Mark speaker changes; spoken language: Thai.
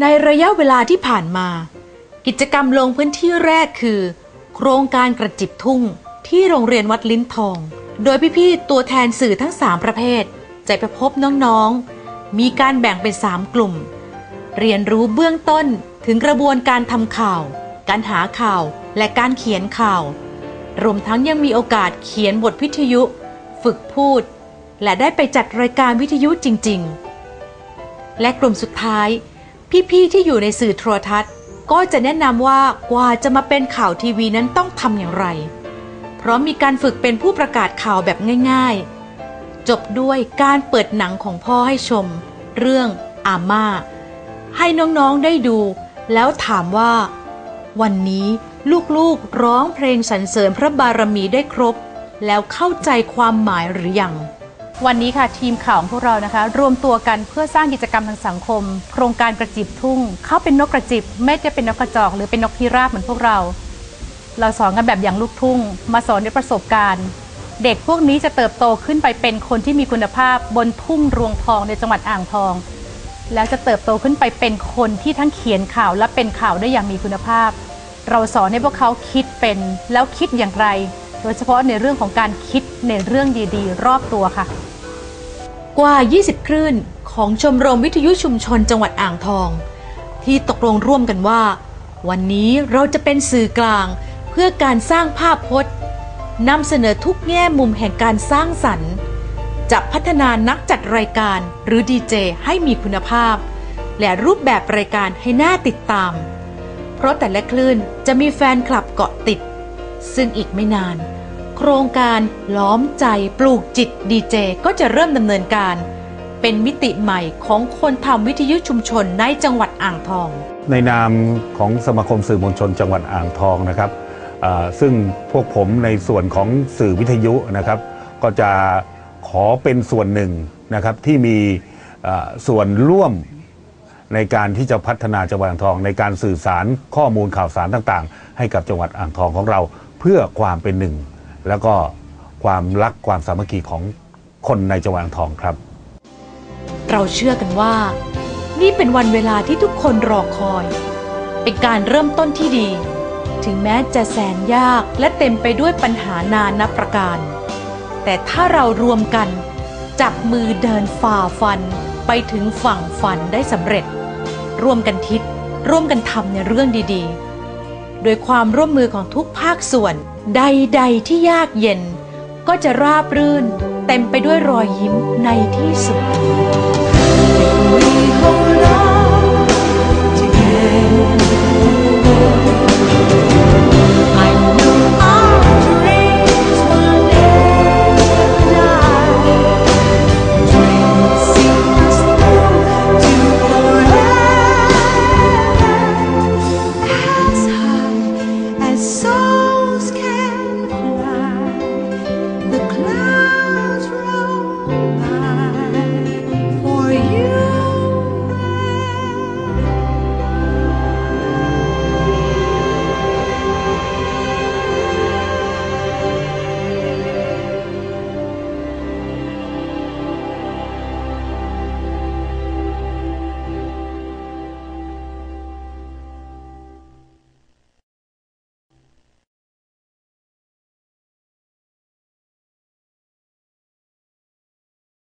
Speaker 1: ในระยะเวลาที่ผ่านมา กิจกรรมลงพื้นที่แรกคือ โครงการกระจิบทุ่ง ที่โรงเรียนวัดลิ้นทอง โดยพี่ๆตัวแทนสื่อทั้ง 3 ประเภทจะไปพบน้องๆ มีการแบ่งเป็น 3 กลุ่ม เรียนรู้เบื้องต้นถึงกระบวนการทำข่าว การหาข่าวและการเขียนข่าว รวมทั้งยังมีโอกาสเขียนบทวิทยุ ฝึกพูด และได้ไปจัดรายการวิทยุจริง ๆ และกลุ่มสุดท้าย พี่ๆที่อยู่ในสื่อโทรทัศน์ ก็จะแนะนำว่ากว่าจะมาเป็นข่าวทีวีนั้นต้องทำอย่างไร เพราะมีการฝึกเป็นผู้ประกาศข่าวแบบง่าย ๆ จบด้วยการเปิดหนังของพ่อให้ชม เรื่องอาม่า ให้น้องๆได้ดู แล้วถามว่า วันนี้ลูกๆร้องเพลงสรรเสริญพระบารมีได้ครบ แล้วเข้าใจความหมายหรือยัง
Speaker 2: วันนี้ค่ะทีมข่าวของพวกเรานะคะ รวมตัวกันเพื่อสร้างกิจกรรมทางสังคม โครงการกระจิบทุ่ง เขาเป็นนกกระจิบ ไม่ได้เป็นนกกระจอก หรือเป็นนกพิราบเหมือนพวกเรา เราสอนกันแบบอย่างลูกทุ่ง มาสอนด้วยประสบการณ์ เด็กพวกนี้จะเติบโตขึ้นไปเป็นคนที่มีคุณภาพบนทุ่งรวงทองในจังหวัดอ่างทอง แล้วจะเติบโตขึ้นไปเป็นคนที่ทั้งเขียนข่าวและเป็นข่าวได้อย่างมีคุณภาพ เราสอนให้พวกเขาคิดเป็นแล้วคิดอย่างไร โดยเฉพาะในเรื่องของการคิดในเรื่องดีๆ รอบตัวค่ะ
Speaker 1: กว่า 20 คลื่นของชมรมวิทยุชุมชนจังหวัดอ่างทอง ที่ตกลงร่วมกันว่า วันนี้เราจะเป็นสื่อกลางเพื่อการสร้างภาพพจน์นำเสนอทุกแง่มุมแห่งการสร้างสรรค์ จะพัฒนานักจัดรายการหรือดีเจให้มีคุณภาพ และรูปแบบรายการให้น่าติดตาม เพราะแต่ละคลื่นจะมีแฟนคลับเกาะติด ซึ่งอีกไม่นาน โครงการล้อมใจปลูกจิตดีเจก็จะเริ่มดำเนินการ เป็นมิติใหม่ของคนทำวิทยุชุมชนในจังหวัดอ่างทอง
Speaker 3: ในนามของสมาคมสื่อมวลชนจังหวัดอ่างทองนะครับซึ่งพวกผมในส่วนของสื่อวิทยุนะครับ ก็จะขอเป็นส่วนหนึ่งนะครับที่มีส่วนร่วม ในการที่จะพัฒนาจังหวัดอ่างทอง ในการสื่อสารข้อมูลข่าวสารต่างๆ ให้กับจังหวัดอ่างทองของเรา เพื่อความเป็นหนึ่ง แล้วก็ความรักความสามัคคีของคนในจังหวัดอ่างทองครับ
Speaker 1: เราเชื่อกันว่า นี่เป็นวันเวลาที่ทุกคนรอคอย เป็นการเริ่มต้นที่ดี ถึงแม้จะแสนยากและเต็มไปด้วยปัญหานานับประการ แต่ถ้าเรารวมกันจับมือเดินฝ่าฟันไปถึงฝั่งฝันได้สำเร็จ ร่วมกันคิด ร่วมกันทำในเรื่องดีๆ โดยความร่วมมือของทุกภาคส่วน ใดๆที่ยากเย็น ก็จะราบรื่น เต็มไปด้วยรอยยิ้มในที่สุด。